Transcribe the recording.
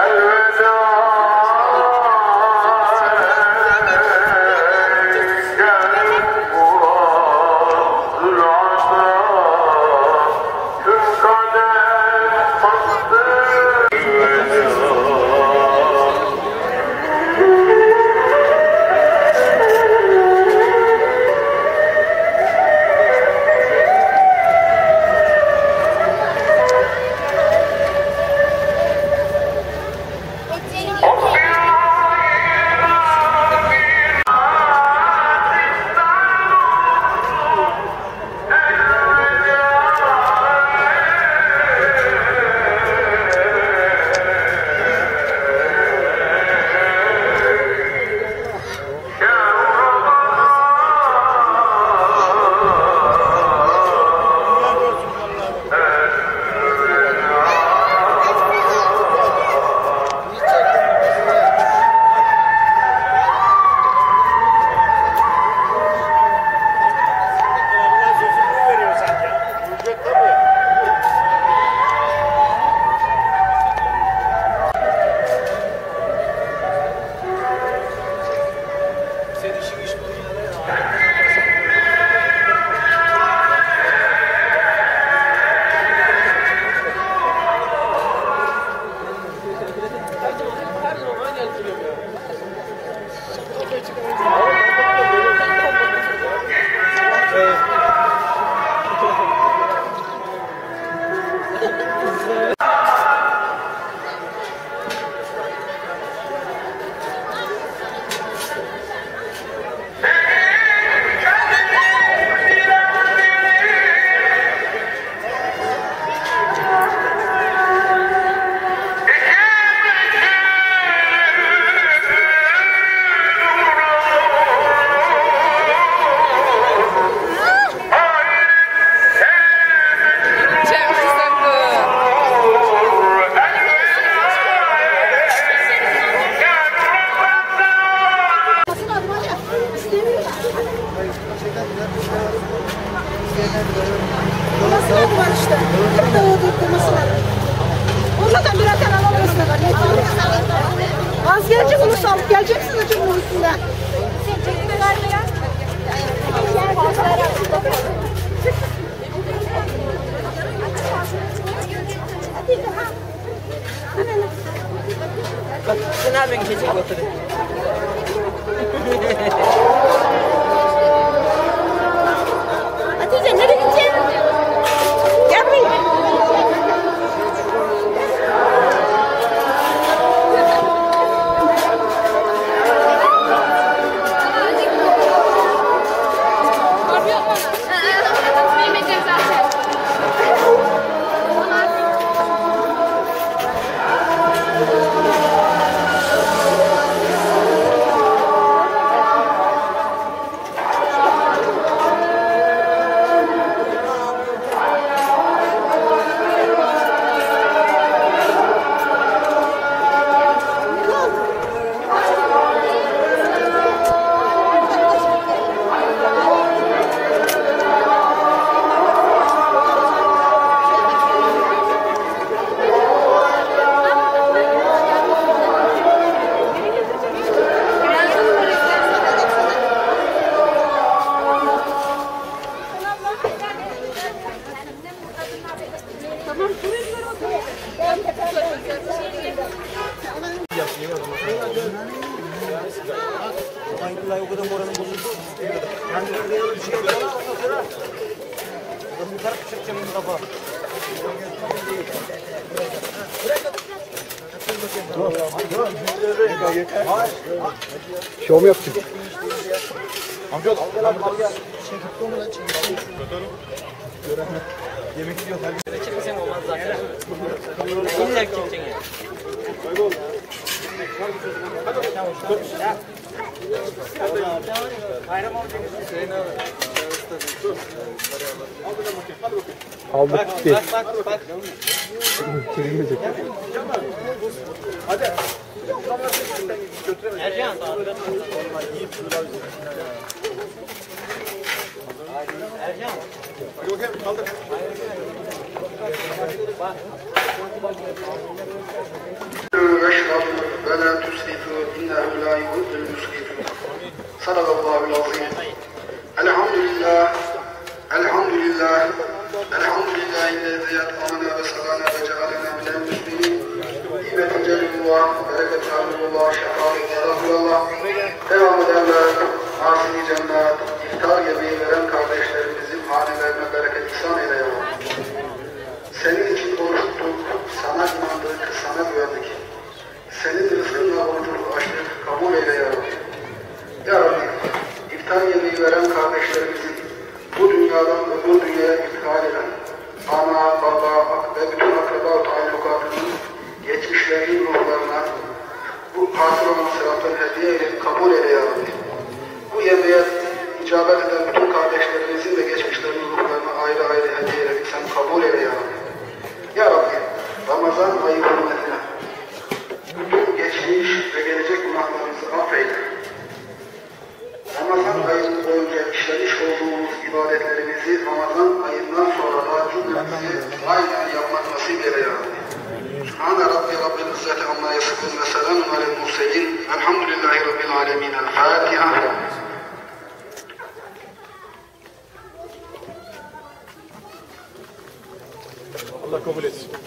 Amen. Onu sağlık geleceksiniz çocuğun üstünden. Sen abi geçecek Şov mu yapacak? Çekmesen olmaz zaten. İlla çekeceksin ya. Aldık gitti. Bak bak bak. Çekilmeyecek. Ercan. Ercan. واشربوا ولا تسرفوا انه لا يحب المسرفين صدق الله العظيم الحمد لله الحمد لله الحمد لله الذي اطعمنا وسقانا وجعلنا من المسلمين نعمة جل الله بركة عبد الله şefaat ya Resulallah devam edenler asili cennet iftar yemeği veren kardeşlerimizin hanelerine bereket ihsan eyle ya. Senin için tuttuk, sana inandık, sana güvendik. Senin rızkınla orucumuzu açtık, kabul eyle ya Rabbi. Ya Rabbi, iftar yemeği veren kardeşlerimizin bu dünyadan öbür dünyaya intikal eden ana, baba ve bütün akraba taallukatının geçmişlerinin ruhlarına bu hasıl olan sırattan hediye edip kabul eyle ya Rabbi. Bu yemeğe icabet eden المسلمين سبحان ربي رب العزة عما يصفون وسلام على المرسلين. الحمد لله رب العالمين. الفاتحة. Allah kabul etsin.